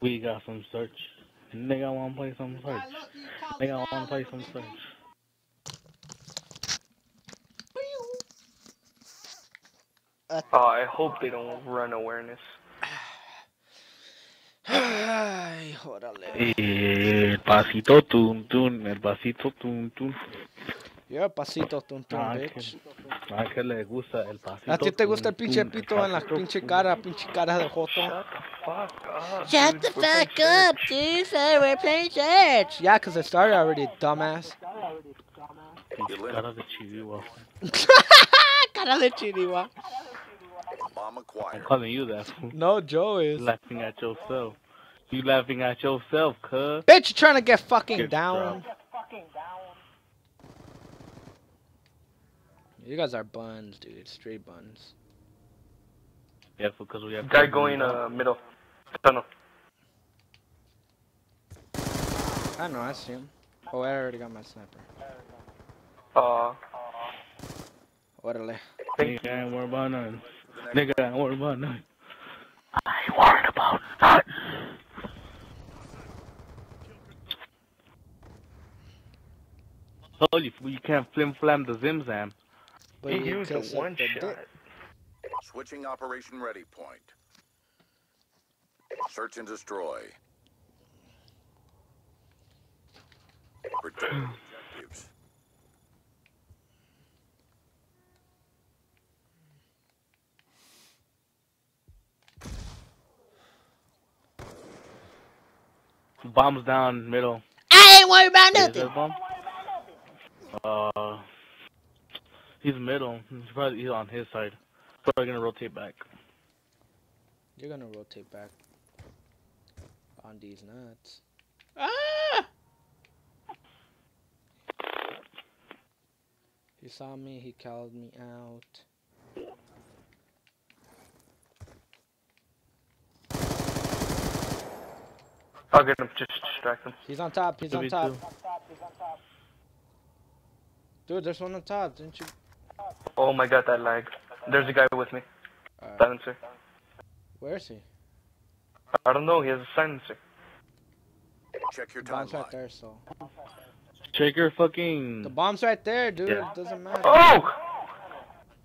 We got some search. Nigga wanna play some search. Nigga wanna play some search. Oh, I hope they don't run awareness. Ay, órale. El pasito tun tun, el pasito tun tun. Yo pasito tum tum, Ah, bitch. que, ah, que le gusta el pasito. ¿A ti te gusta el tun, pinche el pito en la pinche cara, pinche cara de joto? Shut the fuck up. Shut dude. the We're fuck up, Search. dude. Say we're playing church. Yeah, 'cause it started already, dumbass. Pinche Cara de chihuahua. cara de chiriwa. Bomb I'm calling you that. fool. No, Joe is. laughing at yourself. You laughing at yourself, cuz. Bitch, you trying to get fucking Get down. dropped. You guys are buns, dude. Straight buns. Yeah, because we have Guy going uh middle. Tunnel. I know, I see him. Oh, I already got my sniper. Uh, Órale. Nigga ain't worried about nothing. Nigga ain't worried about nothing. I ain't worried about nothing. Told you, fool, you can't flim flam the zim zam. But he used a one shot. Switching operation ready point. Search and destroy. Protect objectives. Bombs down middle. I ain't worried about nothing. there a bomb? Uh, he's middle. He's probably he's on his side. Probably gonna rotate back. You're gonna rotate back on these nuts. Ah! He saw me, he called me out. I'll get him. Just distract him. He's on top, he's on top. Dude, there's one on top, didn't you? Oh my god, that lag. There's a guy with me. Alright, Silencer. where is he? I don't know. He has a silencer. Check your The bomb's right there, so. Check your fucking. The bomb's right there, dude. Yeah. It doesn't matter. Oh!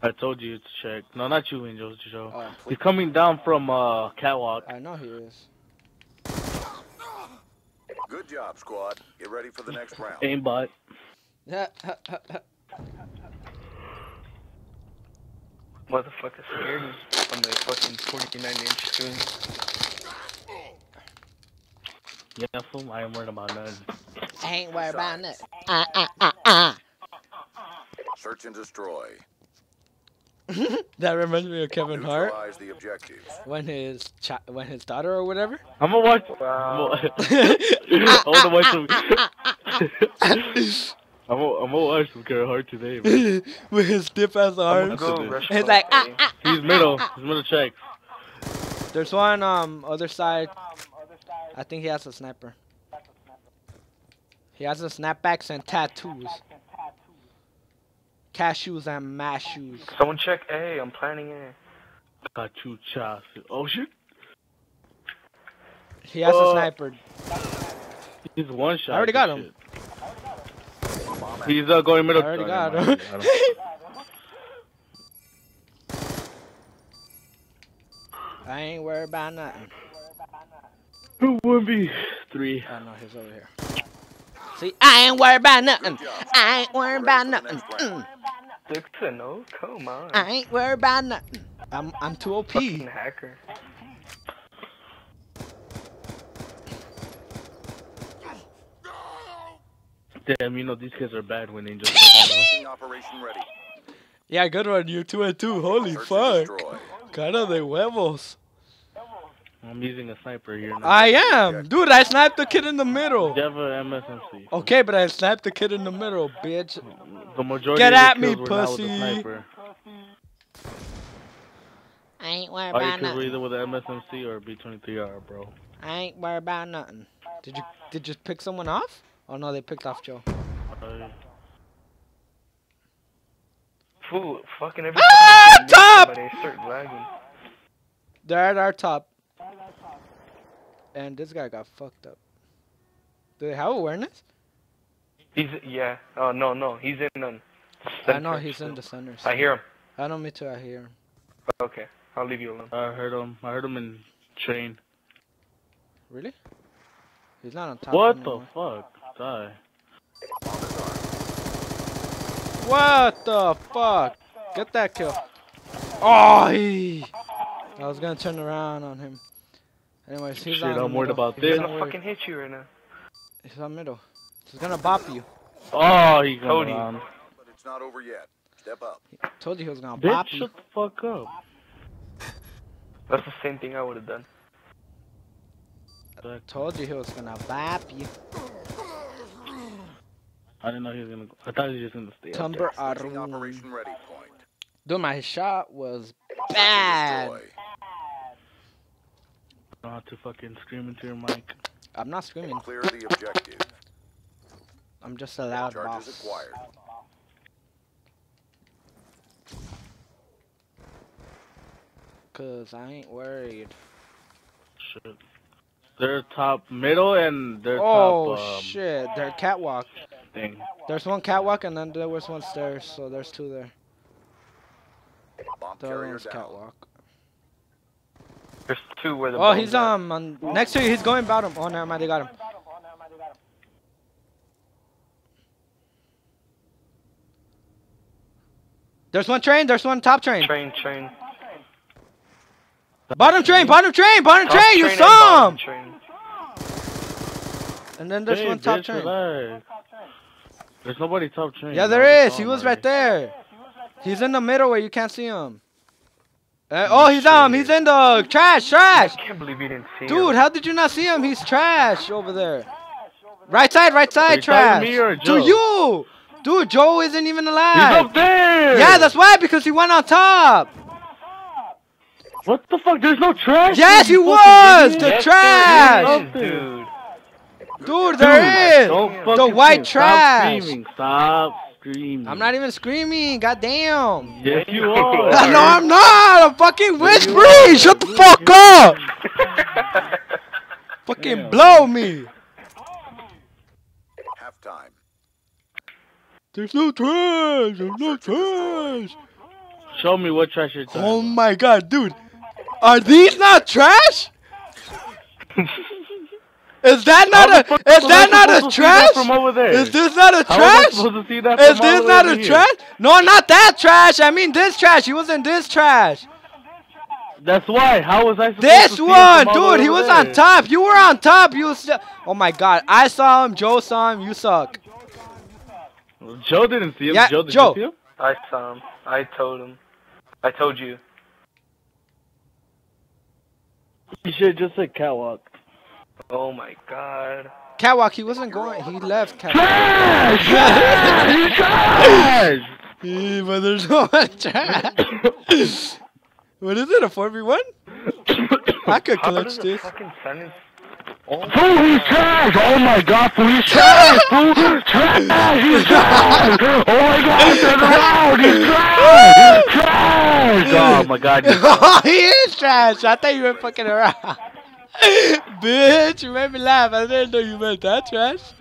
I told you to check. No, not you, Angel. Joe. Oh, He's coming down from uh catwalk. I know he is. Good job, squad. Get ready for the next round. Aimbot. Yeah. Motherfucker scared me on the fucking 49 inch screen. Yeah, fool. I ain't worried about nothing. I ain't worried about nothing. Ah, ah, ah, ah. Search and destroy. That reminds me of Kevin Hart the objectives. when his chi- when his daughter or whatever. I'm gonna watch. Wow. I want to watch some. I'm gonna, I'm gonna watch some Kevin Hart today, man. with his stiff ass I'm arms. He's rush He's for like, ah, ah. He's middle. He's middle check. There's one um other side. I think he has a sniper. He has a snapbacks and tattoos. Cashews and mash shoes. Someone check A. I'm planning A. Got two shots. Oh shit. He has a Uh, sniper. He's one shot. I already got Shit. him. He's uh, going middle. I already got him. mind. I don't- I ain't worried about nothing. Who would be three? Oh no, he's over here. See, I ain't worried about nothing. I ain't worried about Ready for the nothing. next round. Mm, no, come on. I ain't worried about nothing. I'm I'm too OP. Fucking hacker. Damn, you know these kids are bad when they just. Operation ready. Yeah, good one. You two and two. Holy fuck. destroy. Cara de huevos. I'm using a sniper here. Now. I am, dude. I sniped the kid in the middle. You have a MSMC. Okay, but I sniped the kid in the middle, bitch. The majority Get of the at me, kills were not with the pussy. sniper. I ain't worried about kills were nothing. either with an MSMC or a B23R, bro. I ain't worried about nothing. Did you did you pick someone off? Oh no, they picked off Joe. Uh, Fool, fucking every Ah, time I get near top! somebody, I start lagging. They're at our top. And this guy got fucked up. Do they have awareness? He's yeah. Oh no no. He's in um. I know center he's in the center. I hear him. I know me too. I hear him. Okay, I'll leave you alone. I heard him. I heard him in train. Really? He's not on top. What the fuck? Die. What the fuck? Get that kill. Oh, he. I was gonna turn around on him. Anyways, he's Shit, on I'm worried middle. about He's gonna fucking hit you right now. He's on middle. He's gonna bop you. Oh, he got Told you. on. But it's not over yet. Step up. Told you he was gonna Bitch, bop you. shut the fuck up. That's the same thing I would have done. I Told you he was gonna bop you. I didn't know he was gonna. Go. I thought he was just gonna stay. up Tumber Switching Arun. operation ready point. Dude, my shot was Search and bad. Destroy. there. Not to fucking scream into your mic. I'm not screaming. Clear the objective. I'm just a loud Charges boss. acquired. Cause I ain't worried. Shit. They're top middle and they're Oh top um, shit, they're catwalk. thing. There's one catwalk and then there was one stairs, so there's two there. Bomb The other carrier one's down. catwalk. There's two where the. Oh, he's at. um on, next to you. He's going bottom. Oh, never mind. They got him. There's one train. There's one top train. Train train. Bottom train. Bottom train. Bottom Top train. You and saw him. Train. And then there's Hey, one top train. relax. There's nobody top train. Yeah, I there already is. He was right there. He's in the middle where you can't see him. Uh, oh, he's um, he's in the trash, trash. I can't believe you didn't see Dude, him. how did you not see him? He's trash over there. Right side, right side, trash. to me or To you. Dude, Joe isn't even He's alive. up there. Yeah, that's why, because he went on top. What the fuck? There's no trash. Yes, he was. The Yes, trash. there is, Up there. dude. Dude, there is. Don't The white trash. Stop screaming. Stop screaming. I'm not even screaming. Goddamn. Yes, you you are. are. no, I'm not. I'm fucking whispering. Shut the fuck up. Fucking Damn. blow me. Halftime. There's no trash. There's no trash. Show me what trash you're talking Oh my god, dude. Are these not trash? Is that not a fuck is that not a supposed to trash? From over there. Is this not a How was I trash? supposed to see that Is from this the not a here? trash? No, not that trash. I mean this trash. He was in this trash. That's why. How was I supposed to This see it one, from all the dude. way He was there? on top. You were on top. You. St- oh my god. I saw him. Joe saw him. You suck. Joe didn't see him. Yeah, Joe, did Joe. you see him? I saw him. I told him. I told you. You should have just said catwalk. Oh my god. Catwalk. He wasn't going. He left. Catwalk. Trash! Trash! Eh, but there's no trash. what is it? A four v one? I could How clutch this. fucking sentence? Oh Fool, he's trash! Oh my god, fool, he's trash! Fool, trash! He's trash! Oh my god, turn around! He's trash! Trash! Oh my god, oh, he is trash. I thought you were fucking around. Bitch, you made me laugh. I didn't know you meant that trash.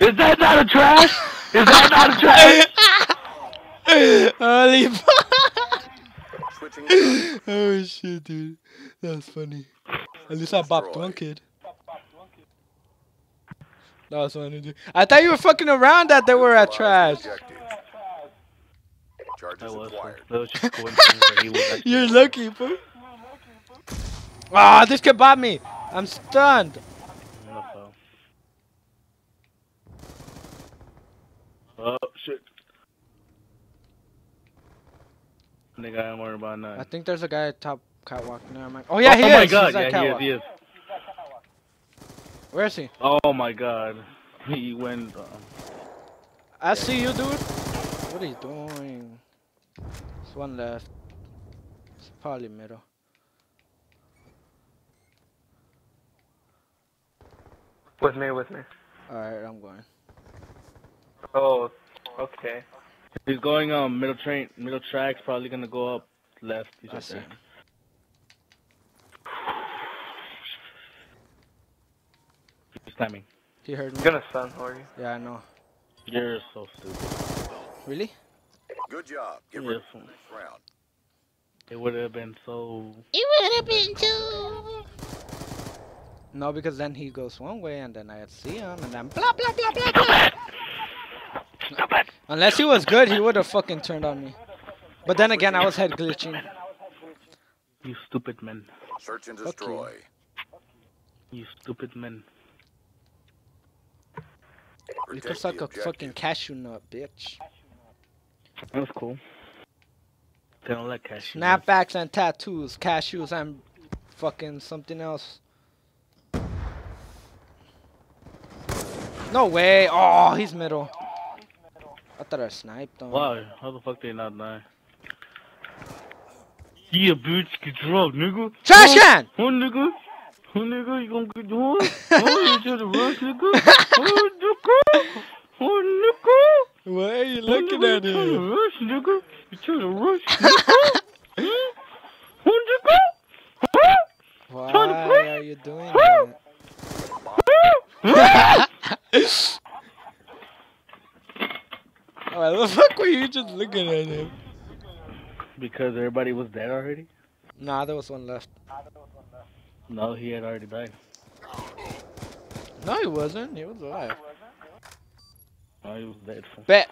Is that not a trash? Is that not a trash? Holy fuck. Oh shit, dude. That's funny. At least I bopped one kid. That was funny, dude. I thought you were fucking around that they were at trash. Objective. That Charges was, acquired. that was just coincidence that he was actually- You're lucky, fool. Ah, this kid bought me. I'm stunned. Oh shit. Nigga, I'm worried about none. I think there's a guy at top catwalk. Never mind. Oh yeah, oh, he oh is. my god, yeah, he is, he is. Where is he? Oh my god. He went. Uh, I see you, dude. What are you doing? There's one left. It's probably middle. With me, with me. Alright, I'm going. Oh, okay. He's going um middle train middle track's probably gonna go up left. He's I see. There. He's climbing. He heard me. I'm gonna stun are you. Yeah, I know. You're so stupid. Really? Good job. Get rid of round. It would have been so. It would have been too. No, because then he goes one way and then I'd see him and then blah blah blah blah blah. Stupid. Unless he was good, he would have fucking turned on me. But then again, I was head glitching. You stupid men. Search and Fuck you. destroy. You stupid men. You Protect could suck a fucking cashew nut, bitch. That's cool. They don't like cash. Snapbacks and tattoos, cashews and fucking something else. No way! Oh, he's middle. I thought I sniped him. Why? How the fuck they not die? Yeah, bitch, get drugged, nigga. Trash can! Oh, nigga. Oh, nigga, you gonna get oh, oh, you trying to rush, nigga. Oh, nigga. Oh, nigga. Why are you looking nigga, at You trying to rush, nigga. You trying to rush, nigga. Oh, nigga. Huh? Why Trying to push? are you doing Huh? that? Why the fuck were you just looking at him? Because everybody was dead already? Nah, there was one left. No, he had already died. No, he wasn't. He was alive. No, he was dead. fool. Bet.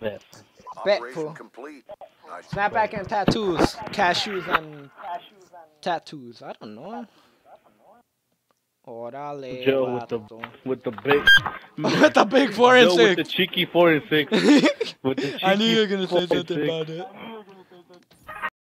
Bet. Bet, Operation fool. complete. Snapback and tattoos. Cashews and tattoos. I don't know. Orale. Joe with the with the big with the big four and Joe with the cheeky four and six. With the cheeky I knew you were gonna say something six. about it.